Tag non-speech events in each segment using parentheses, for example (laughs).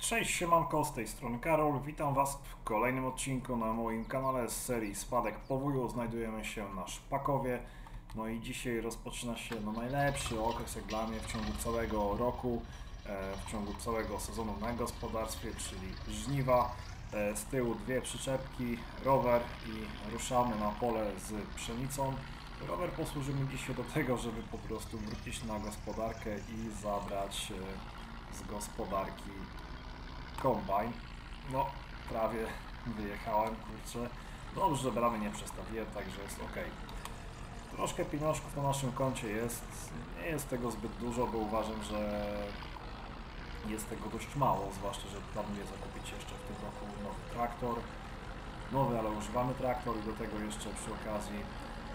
Cześć, siemanko, z tej strony Karol. Witam Was w kolejnym odcinku na moim kanale z serii Spadek Powoju. Znajdujemy się na Szpakowie. No i dzisiaj rozpoczyna się no, najlepszy okres jak dla mnie w ciągu całego roku, e, w ciągu całego sezonu na gospodarstwie, czyli żniwa. E, z tyłu dwie przyczepki, rower i ruszamy na pole z pszenicą. Rower posłuży mi dzisiaj do tego, żeby po prostu wrócić na gospodarkę i zabrać e, z gospodarki kombajn. No, prawie wyjechałem, kurczę. Dobrze, że bramy nie przestawiłem, także jest ok. Troszkę pieniążków na naszym koncie jest. Nie jest tego zbyt dużo, bo uważam, że jest tego dość mało, zwłaszcza, że planuję zakupić jeszcze w tym roku nowy traktor. Nowy, ale używany traktor i do tego jeszcze przy okazji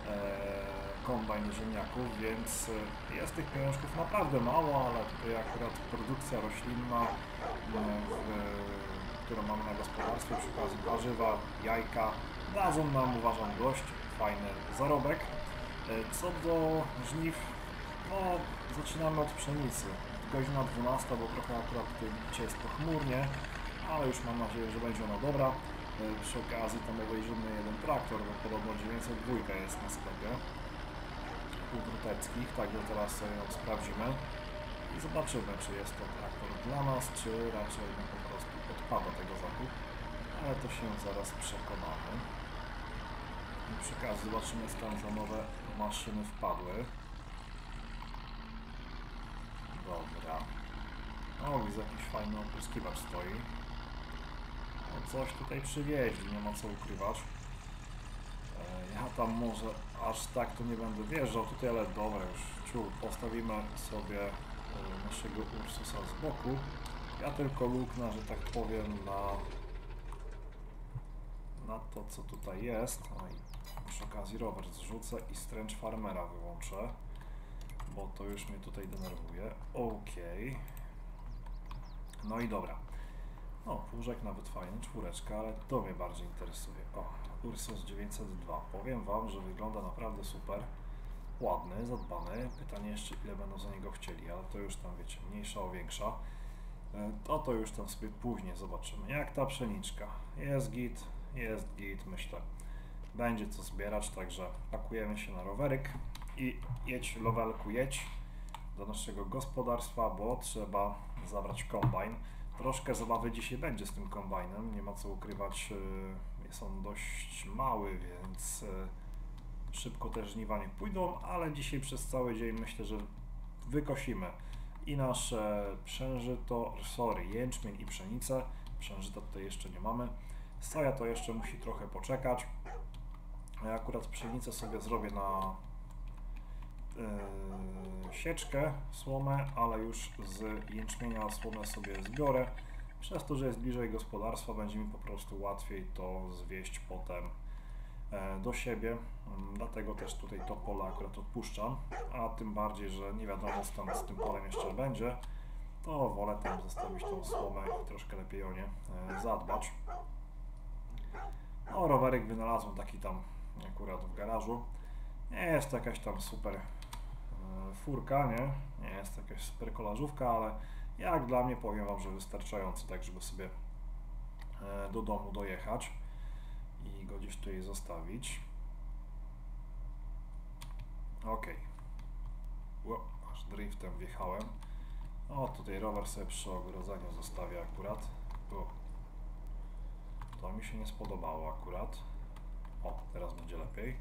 e, kombajn ziemniaków, więc e, jest tych pieniążków naprawdę mało, ale tutaj akurat produkcja roślinna, e, w, którą mamy na gospodarstwie przy okazji warzywa, jajka, dadzą nam uważam dość fajny zarobek. E, Co do żniw, no zaczynamy od pszenicy. Godzina 12, bo trochę akurat dzisiaj jest pochmurnie, ale już mam nadzieję, że będzie ona dobra. Przy okazji tam obejrzymy jeden traktor, bo podobno 902 jest na sklepie półwroteckich, także teraz sobie ją sprawdzimy i zobaczymy, czy jest to traktor dla nas, czy raczej no, po prostu odpada tego zakup, ale to się zaraz przekonamy. I przy okazji zobaczymy, skąd za nowe maszyny wpadły. Dobra. O, widzę jakiś fajny opryskiwacz stoi. Coś tutaj przywieźli, nie ma co ukrywać. Ja tam może aż tak to nie będę wjeżdżał tutaj, ale dobra już ciu, postawimy sobie e, naszego Ursusa z boku. Ja tylko luknę, że tak powiem, na, na to co tutaj jest. No i przy okazji rower zrzucę i stręcz farmera wyłączę, bo to już mnie tutaj denerwuje. Okej. No i dobra. O, półżek nawet fajny, czwóreczka, ale to mnie bardziej interesuje. O, Ursus 902. Powiem Wam, że wygląda naprawdę super. Ładny, zadbany. Pytanie jeszcze, ile będą za niego chcieli, ale to już tam, wiecie, mniejsza o większa. E, To to już tam sobie później zobaczymy. Jak ta pszeniczka? Jest git, jest git, myślę. Będzie co zbierać, także pakujemy się na roweryk i jedź, lowelku, jedź do naszego gospodarstwa, bo trzeba zabrać kombajn. Troszkę zabawy dzisiaj będzie z tym kombajnem, nie ma co ukrywać, yy, jest on dość mały, więc yy, szybko te żniwa nie pójdą, ale dzisiaj przez cały dzień myślę, że wykosimy i nasze przężyto, sorry, jęczmień i pszenicę. Przężyta tutaj jeszcze nie mamy. Soja to jeszcze musi trochę poczekać. Ja akurat pszenicę sobie zrobię na sieczkę, słomę, ale już z jęczmienia słomę sobie zbiorę. Przez to, że jest bliżej gospodarstwa, będzie mi po prostu łatwiej to zwieść potem e, do siebie. Mm, Dlatego też tutaj to pole akurat odpuszczam, a tym bardziej, że nie wiadomo co tam z tym polem jeszcze będzie, to wolę tam zostawić tą słomę i troszkę lepiej o nie e, zadbać. No, rowerek wynalazłem taki tam akurat w garażu. Nie jest to jakaś tam super e, furka, nie? Nie jest to jakaś super kolażówka, ale jak dla mnie powiem Wam, że wystarczająco, tak żeby sobie e, do domu dojechać i go gdzieś tutaj zostawić. Ok. Ło, aż driftem wjechałem. O, tutaj rower sobie przy ogrodzeniu zostawię akurat. O. To mi się nie spodobało akurat. O, teraz będzie lepiej.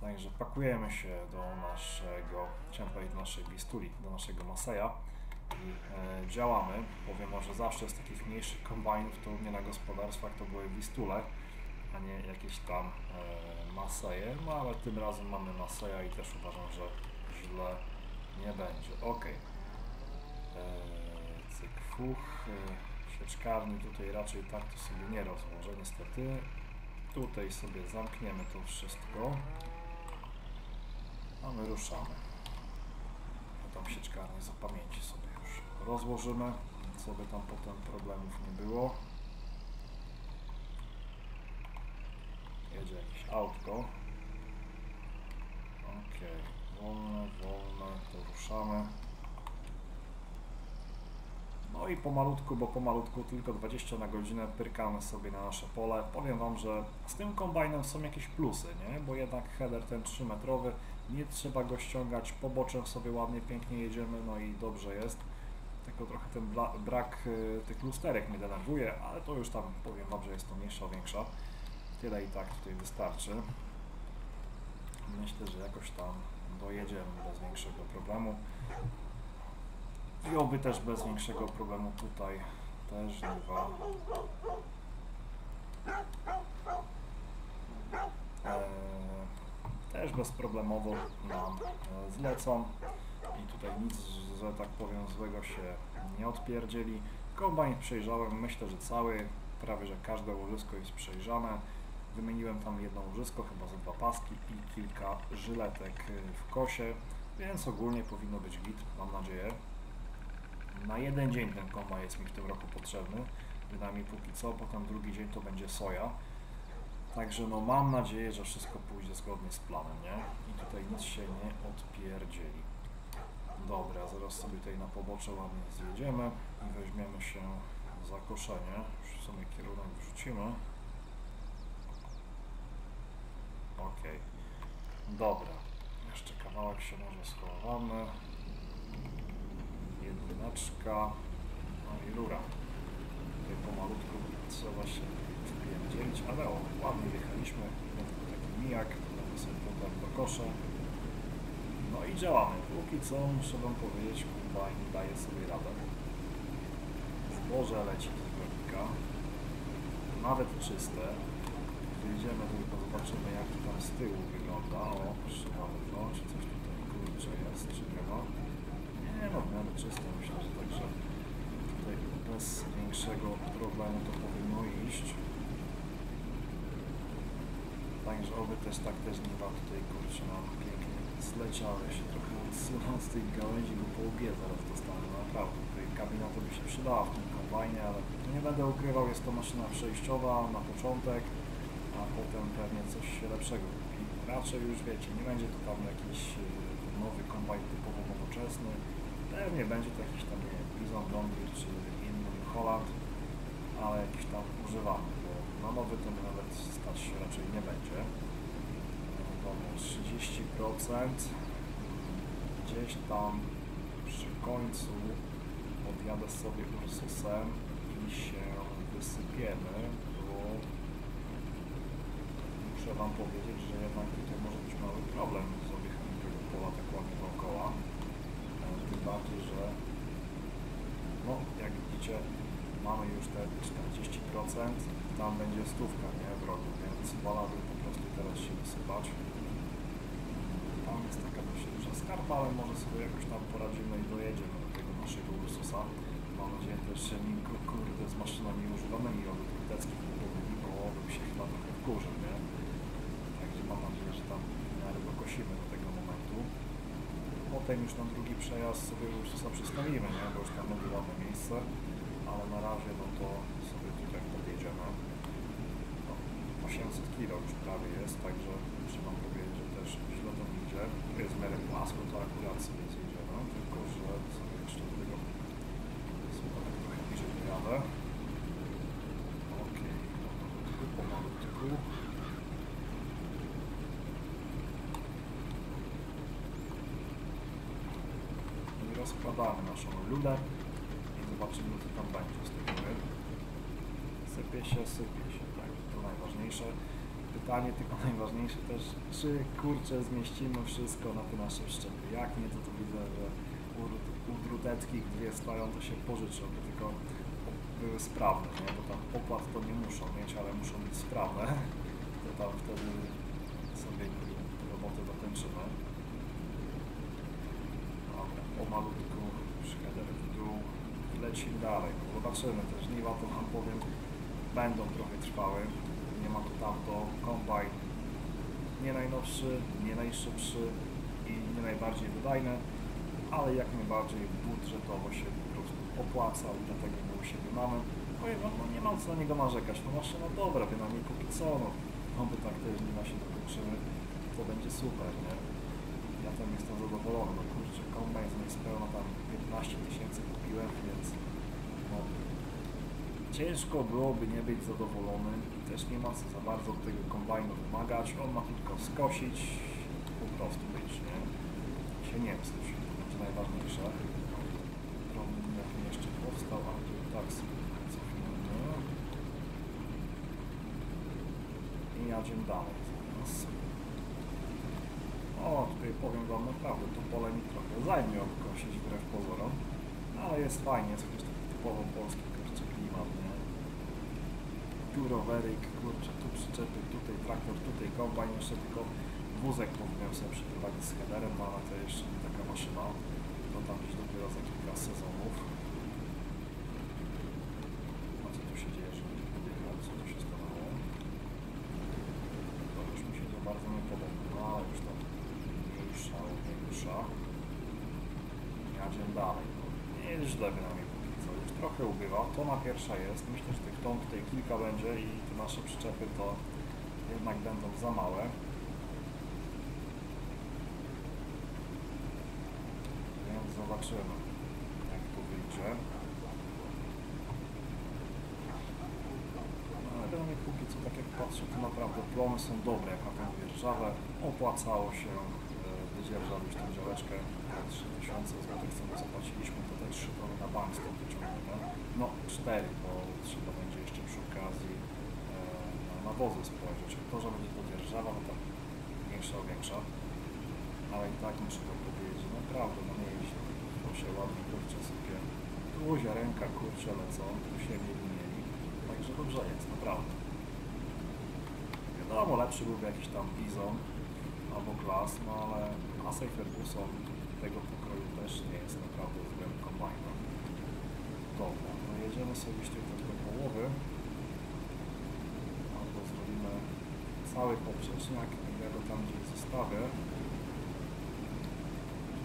Także pakujemy się do naszego, chciałem powiedzieć naszej bistuli, do naszego Maseja i e, działamy. Powiem może zawsze z takich mniejszych kombajnów to u mnie na gospodarstwach to były bistule, a nie jakieś tam e, Maseje, no ale tym razem mamy Maseja i też uważam, że źle nie będzie. Ok. E, cyk, fuch. E, sieczkarni tutaj raczej tak to sobie nie rozłożę niestety. Tutaj sobie zamkniemy to wszystko. A my ruszamy. Tam sieczkarnię za pamięci sobie już rozłożymy, co by tam potem problemów nie było. Jedzie jakieś autko. Ok, wolne, wolne, to ruszamy. No No i pomalutku, bo pomalutku tylko 20 na godzinę pyrkamy sobie na nasze pole. Powiem Wam, że z tym kombajnem są jakieś plusy, nie? Bo jednak header ten 3 metrowy, nie trzeba go ściągać, poboczem sobie ładnie, pięknie jedziemy, no i dobrze jest. Tylko trochę ten brak y, tych lusterek mnie denerwuje, ale to już tam powiem że jest to mniejsza, większa. Tyle i tak tutaj wystarczy. Myślę, że jakoś tam dojedziemy bez większego problemu. I oby też bez większego problemu tutaj też żniwa. Eee, też bezproblemowo nam e, zlecą i tutaj nic, że tak powiem, złego się nie odpierdzieli. Kombajn przejrzałem, myślę, że cały, prawie że każde łożysko jest przejrzane. Wymieniłem tam jedno łożysko, chyba za dwa paski i kilka żyletek y, w kosie, więc ogólnie powinno być git, mam nadzieję. Na jeden dzień ten kombajn jest mi w tym roku potrzebny, przynajmniej póki co, potem drugi dzień to będzie soja. Także no mam nadzieję, że wszystko pójdzie zgodnie z planem, nie? I tutaj nic się nie odpierdzieli. Dobra, zaraz sobie tutaj na pobocze ładnie zjedziemy i weźmiemy się za koszenie. Już w sumie kierunek wrzucimy. Okej. Dobra. Jeszcze kawałek się może schowamy. Jedyneczka. No i rura. Tutaj pomalutku trzeba się wpierdzielić, ale o, ładnie wjechaliśmy. Taki mijak, damy sobie potem do kosza. No i działamy. Póki co muszę wam powiedzieć, kombajn daje sobie radę. Zboże leci z zbiornika. Nawet czyste. Wyjdziemy tylko zobaczymy jak to tam z tyłu wygląda. O, proszę bardzo, czy coś tutaj kurczę jest, czy nie ma. Nie no, w czyste myślę, że także tutaj bez większego problemu to powinno iść. Oby też tak też nieba tutaj kurczę nam pięknie zleciały. Się trochę odsunął z tych gałęzi, bo po łbie zaraz dostanę. No Naprawdę, tutaj kabina to by się przydała w tym kombajnie, ale nie będę ukrywał, jest to maszyna przejściowa na początek, a potem pewnie coś lepszego kupi. Raczej już wiecie, nie będzie to tam jakiś y, nowy kombajn typowo nowoczesny. Pewnie będzie to jakiś tam, nie wiem, Bison czy inny Holland, ale jakiś tam używany, nowy to nawet stać się raczej nie będzie. Dobra, 30% gdzieś tam przy końcu podjadę sobie Ursusem i się wysypiemy, bo muszę Wam powiedzieć, że jednak tutaj może być mały problem z obiechaniem tego pola tak ładnie dookoła. Tym bardziej, że no, jak widzicie, mamy już te 40%, tam będzie stówka, nie, w rogu, więc wolałbym po prostu teraz się wysypać. Tam jest taka dość duża skarpa, ale może sobie jakoś tam poradzimy i dojedziemy do tego naszego Ursusa. Mam nadzieję też, że ku- kurde z maszynami używanymi od kruteckich kupowymi, bo bym się chyba trochę wkurzył, nie? Także mam nadzieję, że tam w miarę dokosimy do tego momentu. Potem już na drugi przejazd sobie Ursusa przystawimy, nie? Bo już tam będzie miejsce, ale na razie no to sobie tutaj podjedziemy. No, 800 kg już prawie jest, także Wam powiedzieć, że też źle to idzie. Jest miarę płasko, to akurat sobie zjedziemy, tylko że sobie jeszcze do tego sobie trochę bliżej dojadę. Okej, okay. pomalutku. I rozkładamy naszą ludę i zobaczymy co tam będzie z tego. Sypie się, sypie się, tak, najważniejsze. Pytanie tylko (laughs) najważniejsze też, czy kurczę zmieścimy wszystko na te nasze szczepy. Jak nie, to, to widzę, że u, u druteckich dwie stoją, to się pożyczą, by tylko były sprawne, nie? bo tam opłat to nie muszą mieć, ale muszą być sprawne. (laughs) To tam wtedy sobie robotę dokończymy. Dobra, pomalutku, szkeder w dół lecimy dalej. Zobaczymy, te żniwa to wam powiem, będą trochę trwały. Nie ma tu tamto, kombajn nie najnowszy, nie najszybszy i nie najbardziej wydajny, ale jak najbardziej budżetowo się po prostu opłaca i dlatego go u siebie mamy. Powiem wam, no nie mam co na niego narzekać, no maszyna dobra, bynajmniej póki co, no, oby tak te żniwa się dokończyły, to będzie super, nie? Ja tam jestem zadowolony, no kurczę, kombajn z niespełna tam 15 tysięcy kupiłem, więc ciężko byłoby nie być zadowolonym i też nie ma co za bardzo tego kombajnu wymagać. On ma tylko skosić, po prostu być, nie? Się nie psuć. To najważniejsze. Problem jaki jeszcze powstał, ale i tak sobie. I jadziemy dalej zaraz. O, tutaj powiem Wam naprawdę, to pole mi trochę zajmie obkosić wbrew pozorom, ale jest fajnie, jest jakiś taki typowo polski? Tu roweryk, kurczę, tu przyczepy, tutaj traktor, tutaj kombajn, jeszcze tylko wózek powinienem sobie przyprowadzić z headerem, no ale to jeszcze nie taka maszyna, to tam gdzieś dopiero za kilka sezonów. A co tu się dzieje, że będzie podjechał, co tu się stanęło? To już mi się to bardzo nie podoba, no już tam mniejsza, mniejsza. Jadziemy dalej. No, nie źle co. Już trochę ubywa. Tona pierwsza jest. Myślę, że tych ton tutaj kilka będzie i te nasze przyczepy to jednak będą za małe. Więc zobaczymy, jak to wyjdzie. No, ale bynajmniej póki co, tak jak patrzę, to naprawdę plony są dobre jak na tą dzierżawę. Opłacało się e, wydzierżawić tą działeczkę. Te 3000 zł, co my zapłaciliśmy, to te 3 tony na bank stąd wyciągniemy. No 4, bo trzeba będzie jeszcze przy okazji e, na nawozy spojrzeć. To, że będzie to dzierżawa, no to mniejsza, większa. Ale i tak muszę to powiedzieć, że naprawdę no nie jeździ. To się ładnie kurczę sypie. Tu ziarenka kurczę lecą, tu się mieli mieli. Także dobrze jest, naprawdę. Wiadomo, lepszy byłby jakiś tam Bizon albo Glass, no ale Massey Ferguson tego pokroju też nie jest naprawdę złym kombajnem. Dobra, no jedziemy sobie gdzieś tutaj do połowy. Albo zrobimy cały poprzeczniak i ja go tam gdzieś zostawię.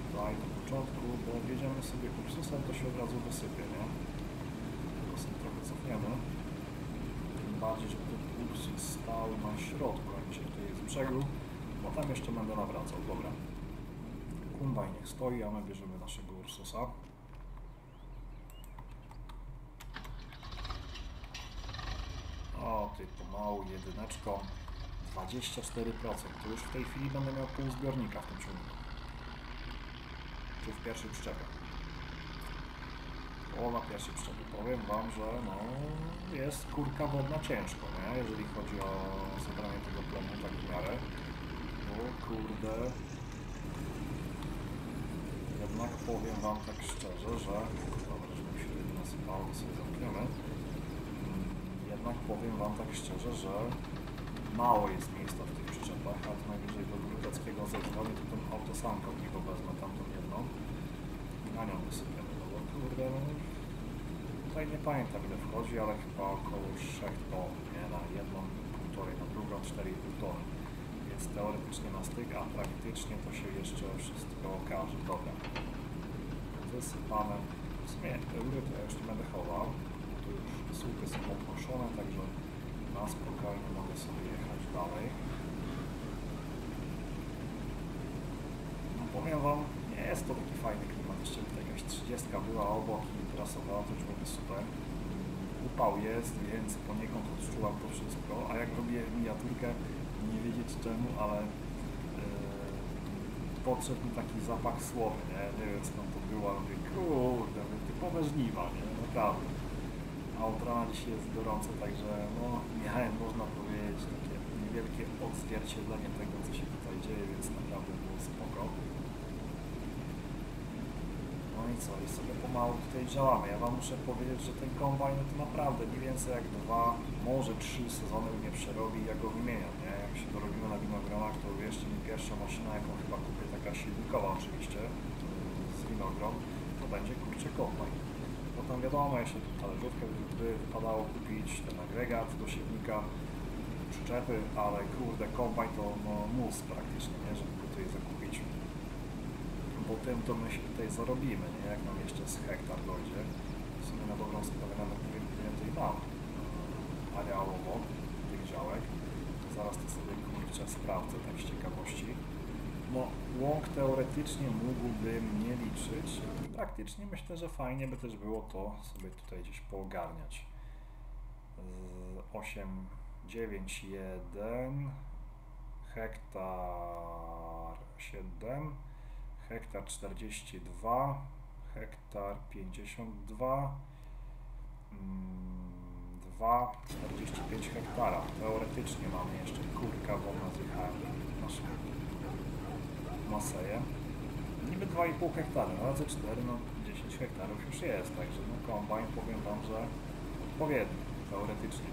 Tutaj na początku, bo jedziemy sobie Ursusem, to się od razu wysypie, nie? Tylko sobie trochę cofniemy. Tym bardziej, że ten Ursus stał na środku, a nie tutaj jest brzegu, bo tam jeszcze będę nawracał. Dobra. Kumbaj niech stoi, a my bierzemy naszego Ursusa. O, ty pomału, jedyneczką. 24%. To już w tej chwili będę miał pół zbiornika w tym ciągniku. Czy w pierwszej przyczepie. Połowa pierwszej przyczepy. Powiem Wam, że no, jest kurka wodna ciężko, nie? Jeżeli chodzi o zebranie tego plonu tak w miarę. Kurde... Jednak powiem Wam tak szczerze, że... Dobra, żeby się nasypało, to sobie zamkniemy. Mm, Jednak powiem Wam tak szczerze, że mało jest miejsca w tych przyczepach, a to najwyżej do Grudeckiego zadzwonię, to tą autosankę od niego wezmę, tamtą jedną. I na nią wysypiemy, no bo kurde, no, tutaj nie pamiętam ile wchodzi, ale chyba około 3 ton, nie, na jedną, półtorej, na drugą 4,5 tony, więc teoretycznie na styk, a praktycznie to się jeszcze wszystko okaże, dobra, wysypane, w sumie rury to ja już nie będę chował, tu już słupy są odnoszone, także na spokojnie mogę sobie jechać dalej. No powiem Wam, nie jest to taki fajny klimat, jeszcze tutaj jakaś 30 była obok i trasowała, to już będzie super. Upał jest, więc poniekąd odczuwam to wszystko, a jak robię miniaturkę, nie wiedzieć czemu, ale yy, podszedł mi taki zapach słowy, nie, nie wiem skąd to było, ale mówię, kurde, typowe żniwa, nie, naprawdę a od rana dzisiaj jest gorąco, także no, miałem, można powiedzieć, takie niewielkie odzwierciedlenie tego, co się tutaj dzieje, więc naprawdę było spoko. No i co, i sobie pomału tutaj działamy. Ja Wam muszę powiedzieć, że ten kombajn to naprawdę nie więcej jak dwa, może trzy sezony mnie przerobi, ja go wymieniam, nie? Się dorobimy na winogronach, to wierzcie mi, pierwsza maszyna, jaką chyba kupię, taka silnikowa oczywiście, yy, z winogron, to będzie kurczę kombajn. Potem wiadomo, jeszcze tu talerzówkę by wypadało kupić, ten agregat do siewnika, przyczepy, ale kurde, kombajn to no, mus praktycznie, nie, żeby go tutaj zakupić. Bo tym to my się tutaj zarobimy, nie, jak nam jeszcze z hektar dojdzie. W sumie na dobrą sprawę nawet nie wiem, ile tutaj mam e, areałowo tych działek. To sobie kurczę sprawdzę, tak z ciekawości. No, łąk teoretycznie mógłbym nie liczyć. Praktycznie myślę, że fajnie by też było to sobie tutaj gdzieś poogarniać. z 8, 9, 1, hektar 7, hektar 42, hektar 52, 2, 45 hektara. Teoretycznie mamy jeszcze kurka wolna zjechałem naszą maseję. Niby 2,5 hektara, no razy 4, no 10 hektarów już jest, także no kombajn powiem Wam, że odpowiedni, teoretycznie.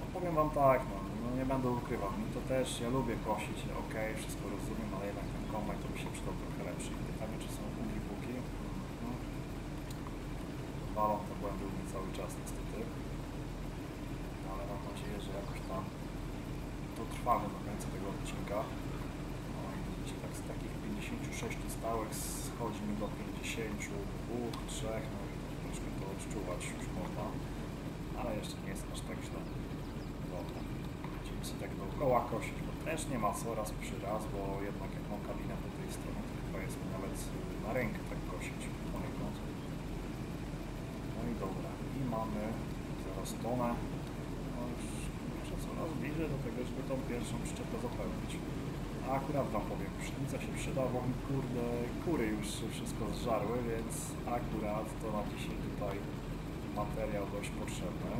No powiem Wam tak, no, no nie będę ukrywał, mi to też, ja lubię kosić, ok, wszystko rozumiem, ale jednak ten kombajn to by się przydał trochę lepszy. Pytanie, czy są póki? No. Walą te błędy cały czas niestety. Nadzieję, że jakoś tam dotrwamy do końca tego odcinka. No widzicie, tak z takich 56 stałych schodzi mi do 52, 3, no i troszkę to odczuwać już można. Ale jeszcze nie jest aż tak źle. Dobra. Będziemy sobie tak dookoła kosić, bo też nie ma co raz przy raz, bo jednak jak mam kabinę po tej stronie, to chyba jest mi nawet na rękę tak kosić poniekąd. No i dobra. I mamy zaraz tonę. No już coraz bliżej do tego, żeby tą pierwszą przyczepę zapełnić. A akurat wam powiem, pszenica się przyda, bo mi kurde kury już wszystko zżarły, więc akurat to na dzisiaj tutaj materiał dość potrzebny.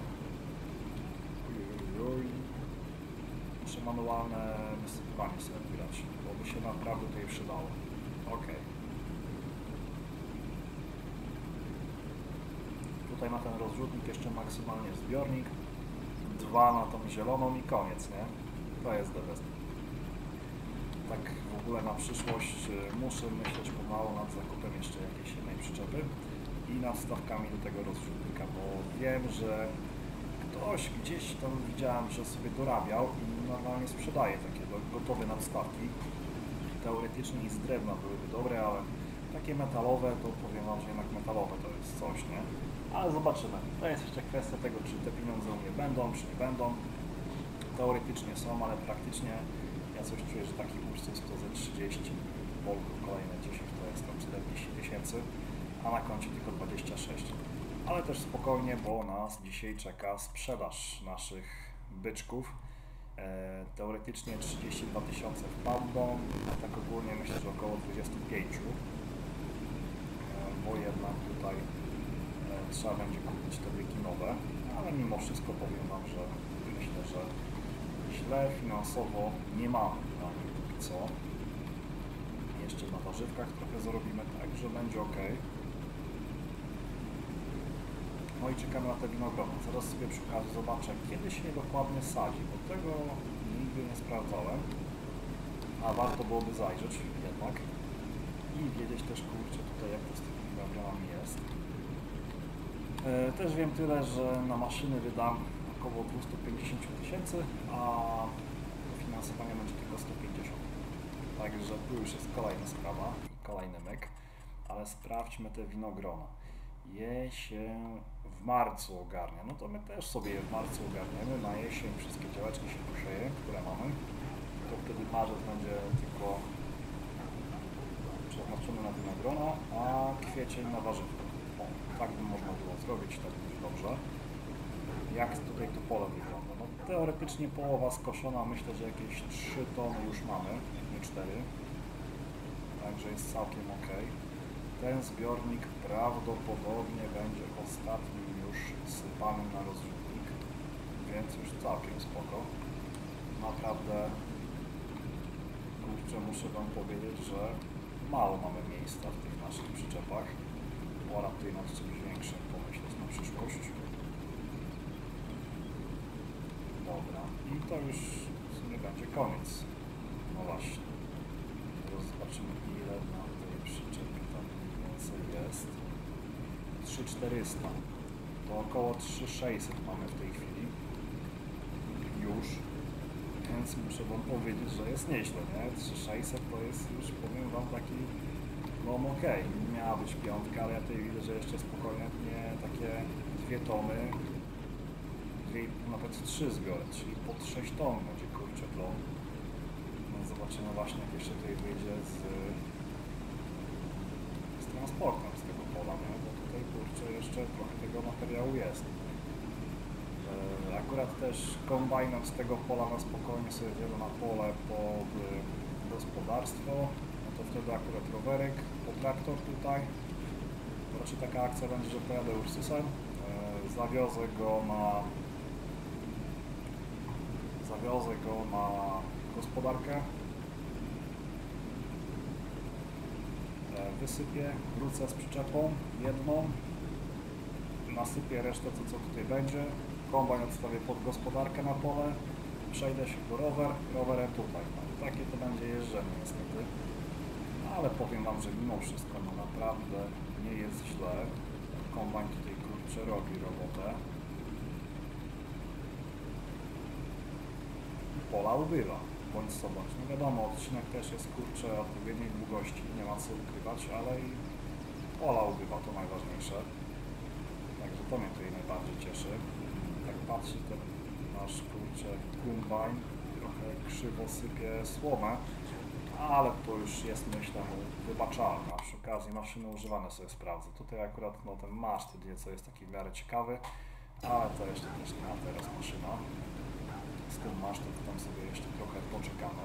Muszę manualne wysypywanie sobie odbierać, bo by się naprawdę tutaj przydało. Ok. Tutaj na ten rozrzutnik jeszcze maksymalnie zbiornik. Dwa na tą zieloną i koniec, nie? To jest DBS. Tak w ogóle na przyszłość y, muszę myśleć pomału nad zakupem jeszcze jakiejś innej przyczepy i nad stawkami do tego rozrzutnika, bo wiem, że ktoś gdzieś tam widziałem, że sobie dorabiał i normalnie sprzedaje takie gotowe nadstawki. Teoretycznie i z drewna byłyby dobre, ale takie metalowe to powiem Wam, że jednak metalowe to jest coś, nie? Ale zobaczymy. To jest jeszcze kwestia tego, czy te pieniądze u mnie będą, czy nie będą. Teoretycznie są, ale praktycznie ja coś czuję, że taki Ursus to ze 30, Volvo kolejne 10 to jest tam 40 tysięcy, a na koncie tylko 26. Ale też spokojnie, bo nas dzisiaj czeka sprzedaż naszych byczków. E, teoretycznie 32 tysiące wpadną, a tak ogólnie myślę, że około 25, e, bo jednak tutaj e, trzeba będzie kupić te byki nowe, ale mimo wszystko powiem Wam, że myślę, że źle finansowo nie mamy na póki co. Jeszcze na warzywkach trochę zarobimy, także będzie ok. No i czekamy na te winogrona. Zaraz sobie przy okazji zobaczę, kiedy się je dokładnie sadzi, bo tego nigdy nie sprawdzałem. A warto byłoby zajrzeć jednak i wiedzieć też, kurczę, tutaj jak to z tymi winogronami jest. E, Też wiem tyle, że na maszyny wydam około 250 tysięcy, a finansowanie będzie tylko 150. Także tu już jest kolejna sprawa, kolejny myk, ale sprawdźmy te winogrona. Je się w marcu ogarnia, no to my też sobie je w marcu ogarniemy, na jesień wszystkie działeczki się posieje, które mamy, to wtedy marzec będzie tylko przeznaczony na winogrona, a kwiecień na warzywka. O, tak by można było zrobić, tak dobrze. Jak tutaj to pole wygląda? No, teoretycznie połowa skoszona, myślę, że jakieś 3 tony już mamy, nie 4. Także jest całkiem ok. Ten zbiornik prawdopodobnie będzie ostatnim już sypanym na rozrzutnik, więc już całkiem spoko. Naprawdę, kurczę, muszę Wam powiedzieć, że mało mamy miejsca w tych naszych przyczepach. Pora tutaj nad czymś większym pomyśleć na przyszłość. Dobra, i to już w sumie będzie koniec. No właśnie. Teraz zobaczymy ile na tej przyczepie tam mniej więcej jest. 3400. To około 3600 mamy w tej chwili. Już. Więc muszę Wam powiedzieć, że jest nieźle, nie? 3600 to jest już, powiem Wam, taki no okej, miała być piątka, ale ja tutaj widzę, że jeszcze spokojnie nie takie dwie tony, dwie, nawet trzy zbiorę, czyli pod 6 ton będzie kurczę plon. No zobaczymy właśnie jak jeszcze tutaj wyjdzie z, z transportem z tego pola, nie? bo tutaj kurczę jeszcze trochę tego materiału jest. E, Akurat też kombajnem z tego pola na spokojnie sobie wjedę na pole pod e, gospodarstwo, no to wtedy akurat rowerek, po traktor tutaj. Raczej taka akcja będzie, że pojadę Ursusem, e, zawiozę go na zawiozę go na gospodarkę, wysypię, wrócę z przyczepą jedną, nasypię resztę, co, co tutaj będzie, kombajn odstawię pod gospodarkę na pole, przejdę się po rower, rowerem tutaj. No, takie to będzie jeżdżenie niestety. No, ale powiem Wam, że mimo wszystko no naprawdę nie jest źle. Kombajn tutaj kurczę robi robotę. Pola ubywa, bądź zobacz. No wiadomo, odcinek też jest kurczę odpowiedniej długości, nie ma co ukrywać, ale i pola ubywa, to najważniejsze. Także to mnie tutaj najbardziej cieszy. Patrzy ten nasz kurczę kombajn, trochę krzywo sypie słomę, ale to już jest myślę wybaczalne. Przy okazji maszyny używane sobie sprawdzę. Tutaj akurat no, ten maszt nieco jest taki w miarę ciekawy, ale to jeszcze też nie ma teraz maszyna. Z tym masztem to tam sobie jeszcze trochę poczekamy.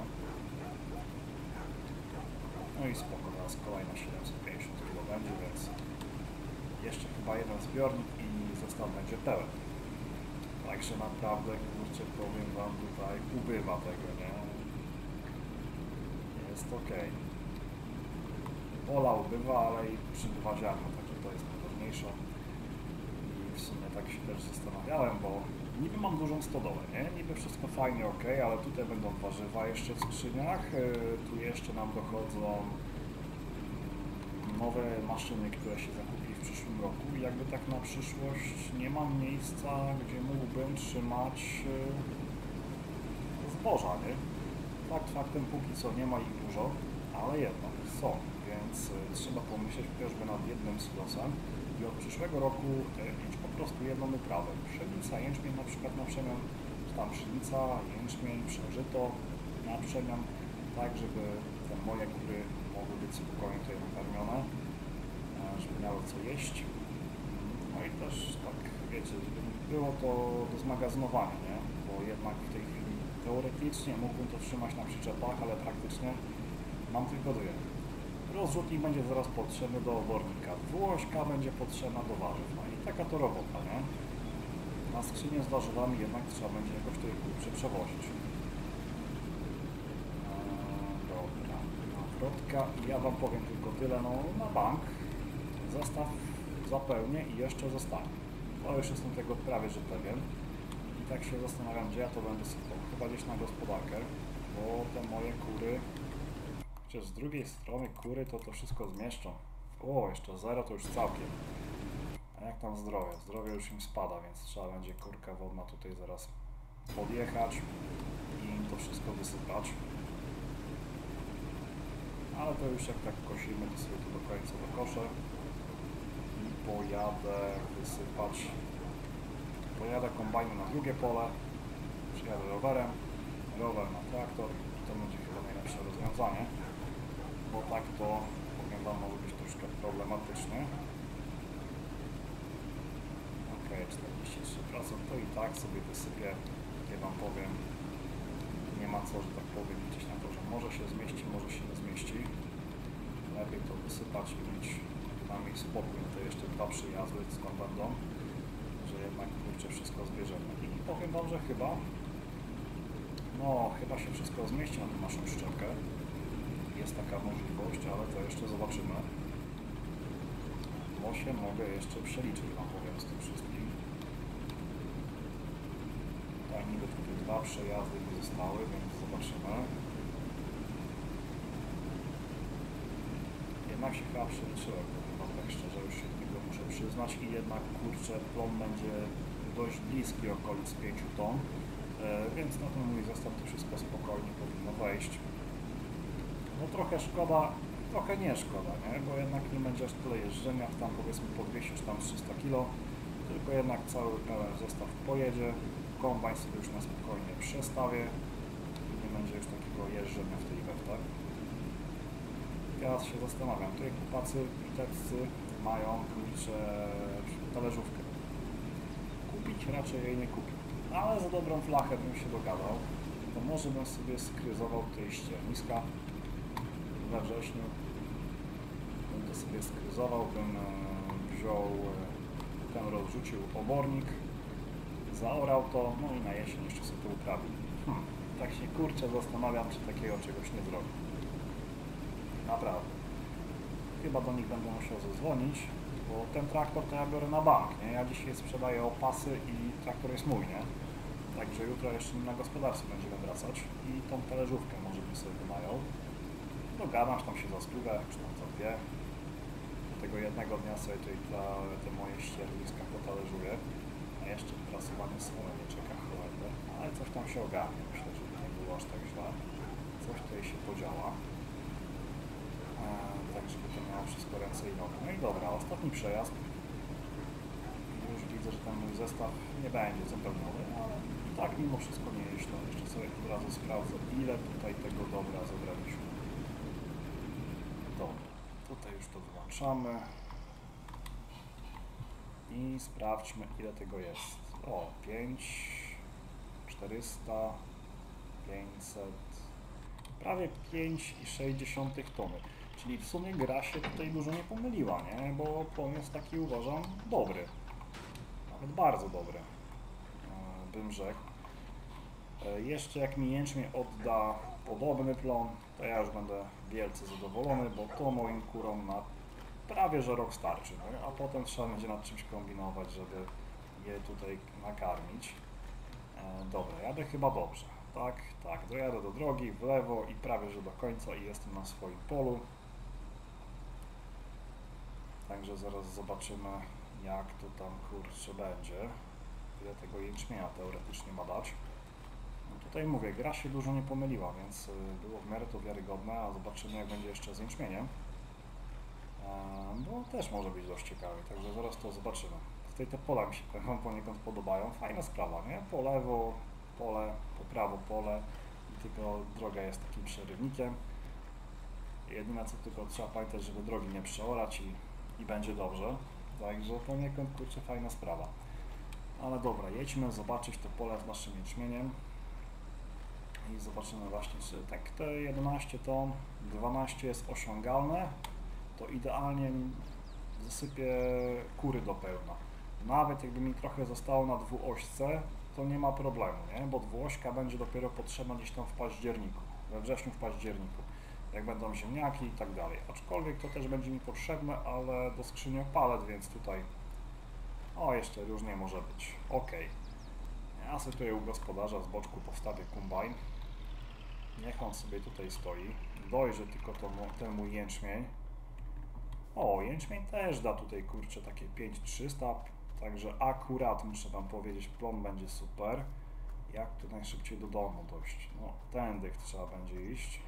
No i spoko, teraz kolejna 750 kg będzie, więc jeszcze chyba jeden zbiornik i zestaw będzie pełen. Także naprawdę, kurczę, powiem Wam tutaj, ubywa tego, nie? Jest ok. Pola ubywa, ale i przybywa ziarno, także to jest najważniejsze. I w sumie tak się też zastanawiałem, bo niby mam dużą stodołę, nie? Niby wszystko fajnie, ok, ale tutaj będą warzywa jeszcze w skrzyniach, yy, tu jeszcze nam dochodzą nowe maszyny, które się zakupi w przyszłym roku i jakby tak na przyszłość nie mam miejsca, gdzie mógłbym trzymać e, zboża, nie? Fakt faktem póki co nie ma ich dużo, ale jednak są, więc e, trzeba pomyśleć chociażby nad jednym silosem i od przyszłego roku e, mieć po prostu jedną uprawę. Pszenica, jęczmień na przykład na przemian, tam pszenica, jęczmień, przężyto na przemian, tak żeby te moje kury mogły być spokojnie tutaj nakarmione, miały co jeść. No i też tak, wiecie, było to do zmagazynowania, nie? Bo jednak w tej chwili teoretycznie mógłbym to trzymać na przyczepach, ale praktycznie mam tylko dwie. Rozrzutnik będzie zaraz potrzebny do obornika, dwuośka będzie potrzebna do warzyw, no i taka to robota, nie? Na skrzynię z warzywami jednak trzeba będzie jakoś tutaj kurczę przewozić. Eee, Dobra, nawrotka ja Wam powiem tylko tyle, no na bank zestaw zapełnię i jeszcze zostanie. To już jestem tego prawie, że pewien. I tak się zastanawiam, gdzie ja to będę sypał. Chyba gdzieś na gospodarkę, bo te moje kury, chociaż z drugiej strony kury to to wszystko zmieszczą. O, jeszcze zero to już całkiem. A jak tam zdrowie? Zdrowie już im spada, więc trzeba będzie kurka wodna tutaj zaraz podjechać i im to wszystko wysypać. Ale to już jak tak kosimy, to sobie tu do końca dokoszę i pojadę wysypać. Pojadę kombajnem na drugie pole, przyjadę rowerem, rower na traktor i to będzie chyba najlepsze rozwiązanie, bo tak to Wam może być troszkę problematycznie. Ok, 43% to i tak sobie wysypię, jak Wam powiem, nie ma co, że tak powiem, liczyć na to, że może się zmieści, może się nie zmieści. Lepiej to wysypać i mieć przynajmniej spokój na te jeszcze dwa przyjazdy, skąd będą, że jednak kurczę wszystko zbierzemy. I powiem Wam, że chyba, no chyba się wszystko zmieści na tę naszą szczepkę. Jest taka możliwość, ale to jeszcze zobaczymy. Bo się mogę jeszcze przeliczyć, Wam powiem z tym wszystkim. Tak, niby tylko dwa przejazdy mi zostały, więc zobaczymy. Jednak się chyba przeliczyłem, szczerze, już się tego muszę przyznać i jednak kurczę, plon będzie dość bliski okolic 5 ton, e, więc na ten mój zestaw to wszystko spokojnie powinno wejść. No trochę szkoda, trochę nie szkoda, nie? bo jednak nie będzie aż tyle jeżdżenia, tam powiedzmy po 200 czy tam 300 kg, tylko jednak cały pełen zestaw pojedzie, kombajn sobie już na spokojnie przestawię i nie będzie już takiego jeżdżenia w tej weftach. Teraz się zastanawiam, tutaj chłopacy litewscy mają kurczę talerzówkę. Kupić raczej jej nie kupię. Ale za dobrą flachę bym się dogadał, to może bym sobie skryzował tutaj ścierniska we wrześniu. To sobie skryzował, bym e, wziął e, ten rozrzucił obornik, zaorał to, no i na jesień jeszcze sobie to uprawił. Hmm. Tak się kurczę zastanawiam, czy takiego czegoś nie zrobię. Naprawdę. Chyba do nich będę musiał zadzwonić, bo ten traktor to ja biorę na bank, nie? Ja dzisiaj sprzedaję opasy i traktor jest mój, nie? Także jutro jeszcze na gospodarstwo będziemy wracać i tą talerzówkę może bym sobie wynajął. Dogadam, czy tam się za czy tam za dwie. Tego jednego dnia sobie tutaj ta, te moje ścierniska potalerzuję. A jeszcze prasowanie słone nie czeka cholernie, ale coś tam się ogarnie. Myślę, że nie było aż tak źle. Coś tutaj się podziała. Tak, żeby to miało wszystko ręce i nogi. No i dobra, ostatni przejazd. Już widzę, że ten mój zestaw nie będzie zupełniony, ale tak mimo wszystko nie jest źle. Jeszcze sobie od razu sprawdzę, ile tutaj tego dobra zebraliśmy. Dobra, tutaj już to wyłączamy. I sprawdźmy, ile tego jest. O, 5, 400, 500, prawie 5,6 tony. Czyli w sumie gra się tutaj dużo nie pomyliła, nie? Bo plon jest taki uważam dobry. Nawet bardzo dobry. e, Bym rzekł. E, Jeszcze jak mi jęczmień odda podobny plon, to ja już będę wielce zadowolony, bo to moim kurom na prawie że rok starczy. A potem trzeba będzie nad czymś kombinować, żeby je tutaj nakarmić. E, dobra, jadę chyba dobrze. Tak, tak, dojadę do drogi, w lewo i prawie że do końca i jestem na swoim polu. Także zaraz zobaczymy jak to tam kurczę będzie. Ile tego jęczmienia teoretycznie ma dać. No tutaj mówię, gra się dużo nie pomyliła, więc y, było w miarę to wiarygodne, a zobaczymy jak będzie jeszcze z jęczmieniem. E, Bo też może być dość ciekawy, także zaraz to zobaczymy. Tutaj te pola mi się (laughs) poniekąd podobają. Fajna sprawa, nie? Po lewo, pole, po prawo pole tylko droga jest takim przerywnikiem. Jedyne co tylko trzeba pamiętać, żeby drogi nie przeorać i, i będzie dobrze. Także poniekąd kurczę fajna sprawa. Ale dobra, jedźmy zobaczyć to pole z naszym jęczmieniem i zobaczymy właśnie, czy tak te 11 ton, 12 jest osiągalne, to idealnie zasypię kury do pełna. Nawet jakby mi trochę zostało na dwuośce, to nie ma problemu, nie? bo dwuośka będzie dopiero potrzebna gdzieś tam w październiku, we wrześniu, w październiku, jak będą ziemniaki i tak dalej. Aczkolwiek to też będzie mi potrzebne, ale do skrzyni palet, więc tutaj, o jeszcze różnie może być, ok. Ja sobie tutaj u gospodarza z boczku postawię kombajn, niech on sobie tutaj stoi, dojrzy tylko to, mu- ten mój jęczmień, o, jęczmień też da tutaj, kurczę, takie 5300, także akurat muszę Wam powiedzieć, plon będzie super. Jak tu najszybciej do domu dojść? No, tędy trzeba będzie iść.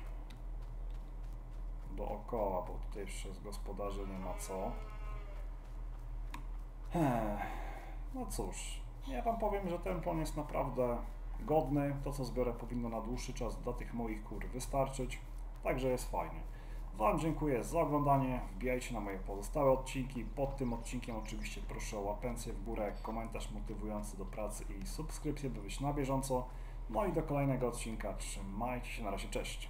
Dookoła, bo tutaj jeszcze z gospodarzy nie ma co. No cóż, ja Wam powiem, że ten plon jest naprawdę godny. To, co zbiorę, powinno na dłuższy czas dla tych moich kur wystarczyć. Także jest fajnie. Wam dziękuję za oglądanie. Wbijajcie na moje pozostałe odcinki. Pod tym odcinkiem oczywiście proszę o łapencję w górę, komentarz motywujący do pracy i subskrypcję, by być na bieżąco. No i do kolejnego odcinka. Trzymajcie się, na razie, cześć.